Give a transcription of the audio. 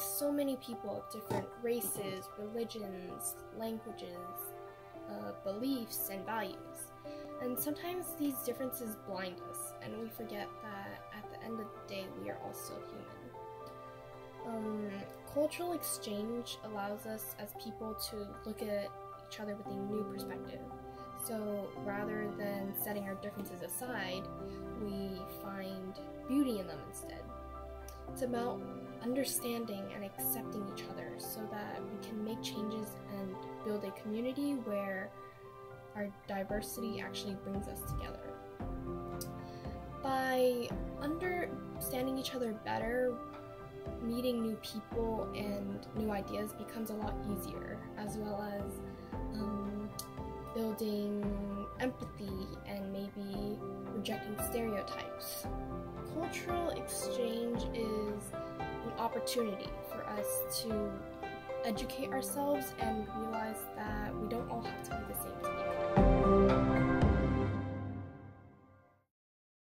so many people of different races, religions, languages, uh, beliefs, and values. And sometimes these differences blind us, and we forget that at the end of the day, we are also human. Um, cultural exchange allows us as people to look at each other with a new perspective. So rather than setting our differences aside, we find beauty in them instead. It's about understanding and accepting each other so that we can make changes and build a community where our diversity actually brings us together. By understanding each other better, meeting new people and new ideas becomes a lot easier, as well as um, building rejecting stereotypes. Cultural exchange is an opportunity for us to educate ourselves and realize that we don't all have to be the same.